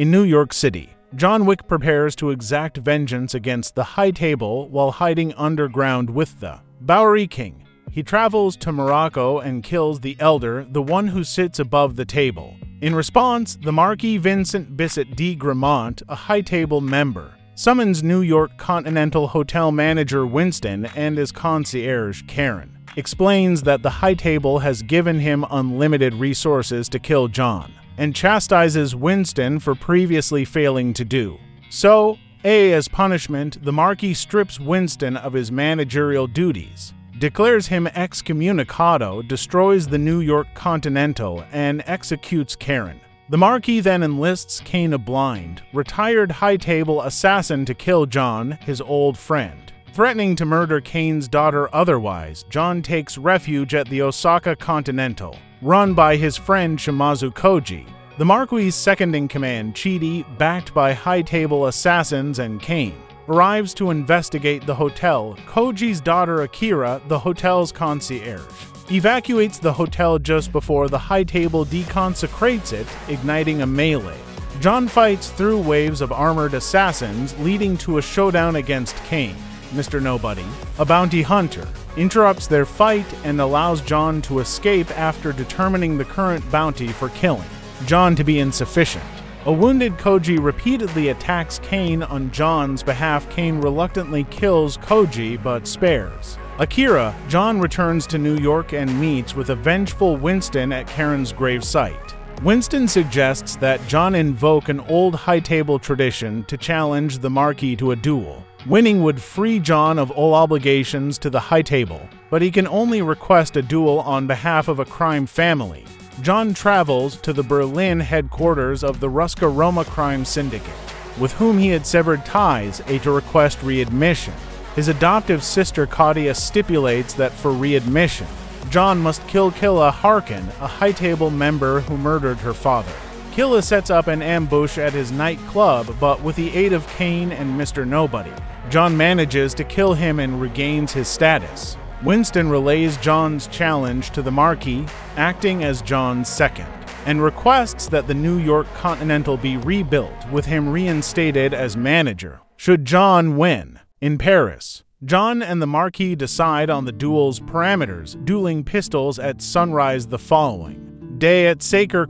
In New York City, John Wick prepares to exact vengeance against the High Table while hiding underground with the Bowery King. He travels to Morocco and kills the Elder, the one who sits above the table. In response, the Marquis Vincent Bissett de Gramont, a High Table member, summons New York Continental Hotel manager Winston and his concierge Karen. Explains that the High Table has given him unlimited resources to kill John and chastises Winston for previously failing to do. So, A, as punishment, the Marquis strips Winston of his managerial duties, declares him excommunicado, destroys the New York Continental, and executes Karen. The Marquis then enlists Kane a blind, retired high table assassin to kill John, his old friend. Threatening to murder Kane's daughter otherwise, John takes refuge at the Osaka Continental, run by his friend Shimazu Koji. The Marquis' second in command, Chidi, backed by high table assassins and Kane, arrives to investigate the hotel. Koji's daughter Akira, the hotel's concierge, evacuates the hotel just before the high table deconsecrates it, igniting a melee. John fights through waves of armored assassins, leading to a showdown against Kane. Mr. Nobody, a bounty hunter, interrupts their fight and allows John to escape after determining the current bounty for killing John to be insufficient. A wounded Koji repeatedly attacks Kane on John's behalf. Kane reluctantly kills Koji but spares. Akira, John returns to New York and meets with a vengeful Winston at Karen's grave site. Winston suggests that John invoke an old high table tradition to challenge the Marquis to a duel. Winning would free John of all obligations to the High Table, but he can only request a duel on behalf of a crime family. John travels to the Berlin headquarters of the Ruska Roma crime syndicate, with whom he had severed ties, a to request readmission. His adoptive sister Claudia stipulates that for readmission, John must kill Killa Harkin, a High Table member who murdered her father. Killa sets up an ambush at his nightclub, but with the aid of Kane and Mr. Nobody, John manages to kill him and regains his status. Winston relays John's challenge to the Marquis, acting as John's second, and requests that the New York Continental be rebuilt, with him reinstated as manager. Should John win? In Paris, John and the Marquis decide on the duel's parameters, dueling pistols at sunrise the following day at Sacre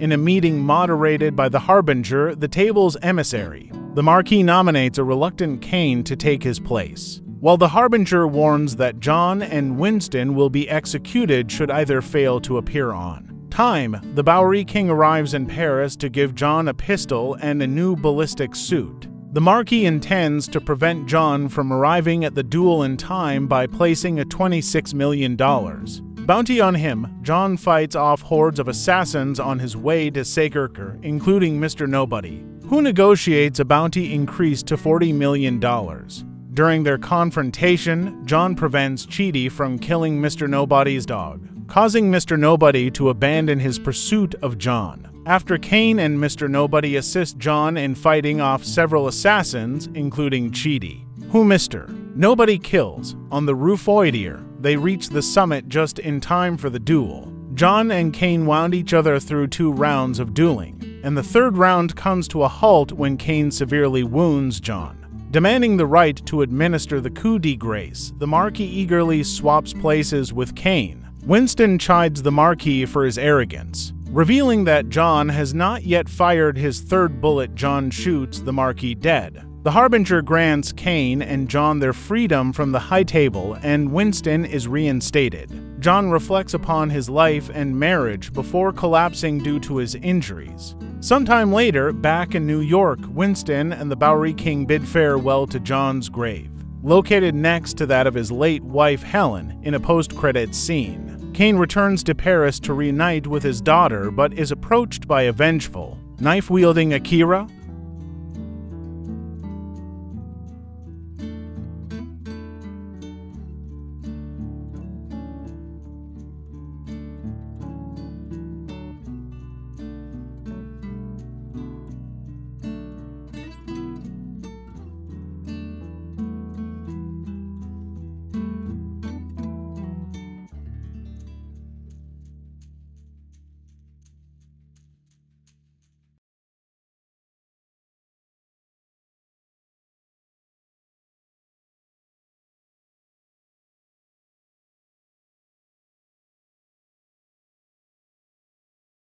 in a meeting moderated by the Harbinger, the table's emissary, the Marquis nominates a reluctant Kane to take his place, while the Harbinger warns that John and Winston will be executed should either fail to appear on. Time The Bowery King arrives in Paris to give John a pistol and a new ballistic suit. The Marquis intends to prevent John from arriving at the duel in time by placing a $26 million Bounty on him, John fights off hordes of assassins on his way to Sacre, including Mr. Nobody, who negotiates a bounty increase to $40 million. During their confrontation, John prevents Chidi from killing Mr. Nobody's dog, causing Mr. Nobody to abandon his pursuit of John. After Kane and Mr. Nobody assist John in fighting off several assassins, including Chidi, who Mr. Nobody kills on the Rue Foyatier, they reach the summit just in time for the duel. John and Kane wound each other through two rounds of dueling, and the third round comes to a halt when Kane severely wounds John. Demanding the right to administer the coup de grace, the Marquis eagerly swaps places with Kane. Winston chides the Marquis for his arrogance, revealing that John has not yet fired his third bullet. John shoots the Marquis dead. The Harbinger grants Kane and John their freedom from the High Table, and Winston is reinstated. John reflects upon his life and marriage before collapsing due to his injuries. Sometime later, back in New York, Winston and the Bowery King bid farewell to John's grave, located next to that of his late wife Helen, in a post credits scene. Kane returns to Paris to reunite with his daughter, but is approached by a vengeful, knife wielding Akira,